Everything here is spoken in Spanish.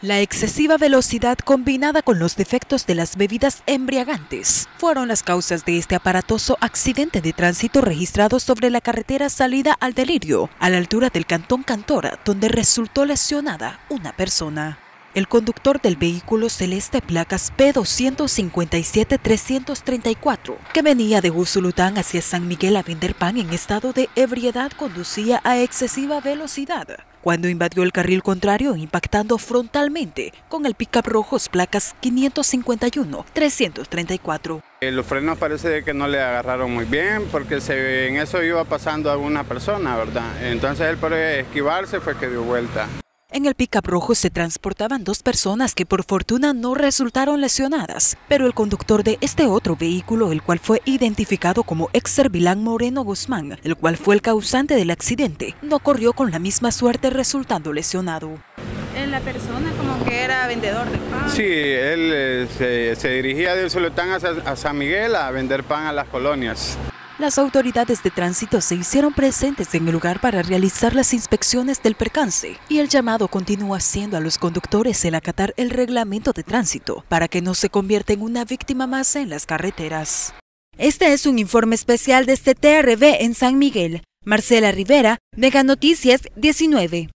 La excesiva velocidad combinada con los defectos de las bebidas embriagantes fueron las causas de este aparatoso accidente de tránsito registrado sobre la carretera salida al delirio, a la altura del cantón Cantora, donde resultó lesionada una persona. El conductor del vehículo celeste placas P257-334, que venía de Usulután hacia San Miguel a vender pan en estado de ebriedad, conducía a excesiva velocidad cuando invadió el carril contrario impactando frontalmente con el pickup rojos placas 551-334. Eh, los frenos parece que no le agarraron muy bien porque en eso iba pasando a una persona, ¿verdad? Entonces él por esquivarse fue que dio vuelta. En el pickup rojo se transportaban dos personas que por fortuna no resultaron lesionadas, pero el conductor de este otro vehículo, el cual fue identificado como Exer Vilán Moreno Guzmán, el cual fue el causante del accidente, no corrió con la misma suerte resultando lesionado. La persona como que era vendedor de pan. Sí, él eh, se, dirigía de Usulután a San Miguel a vender pan a las colonias. Las autoridades de tránsito se hicieron presentes en el lugar para realizar las inspecciones del percance y el llamado continúa siendo a los conductores el acatar el reglamento de tránsito para que no se convierta en una víctima más en las carreteras. Este es un informe especial de este TRV en San Miguel. Marcela Rivera, Mega Noticias 19.